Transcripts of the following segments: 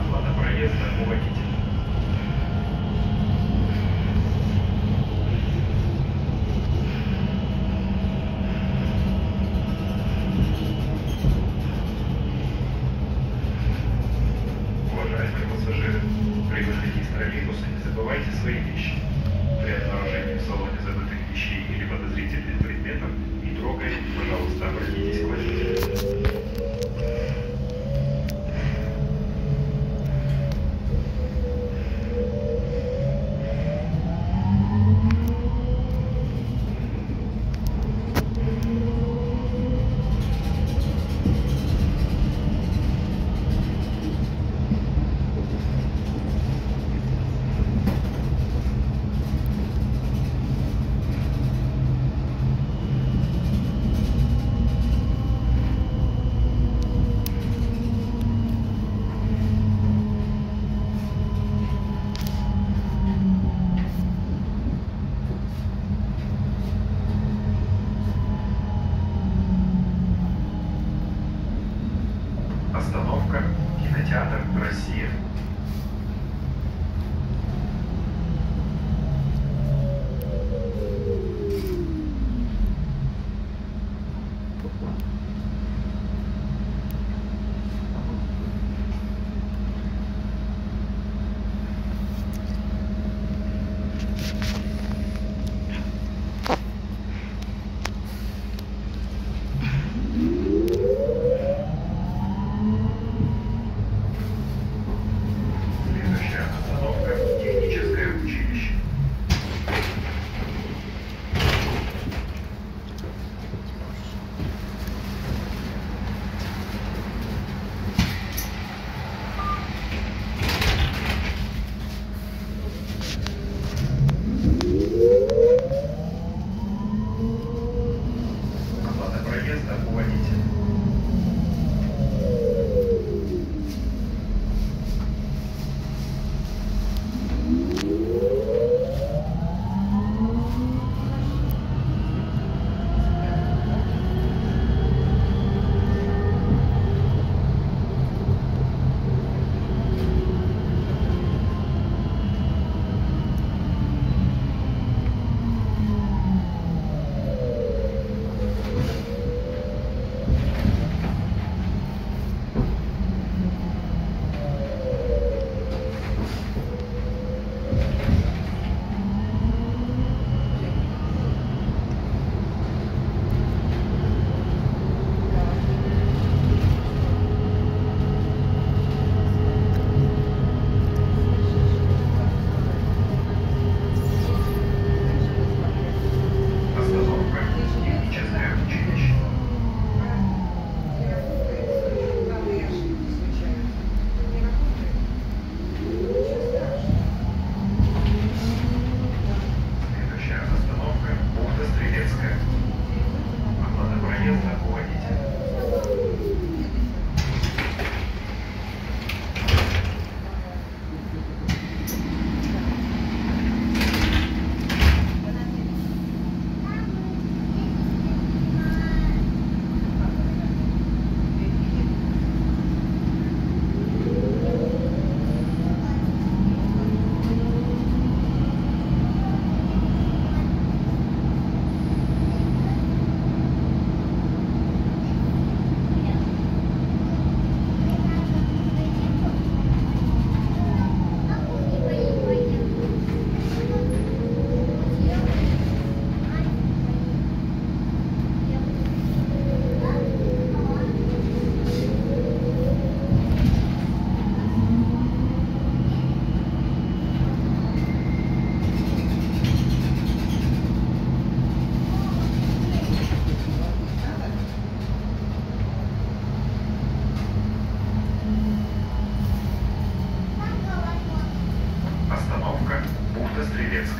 Оплата проезда, уводите. Петербурга, кинотеатр «Россия».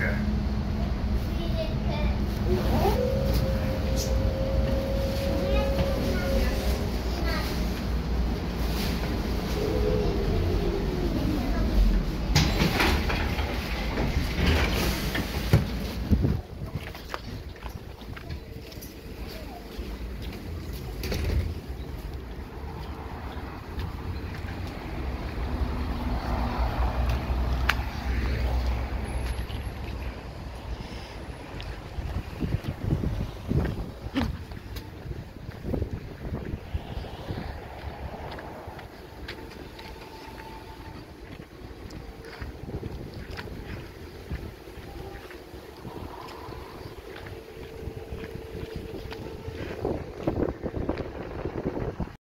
Okay.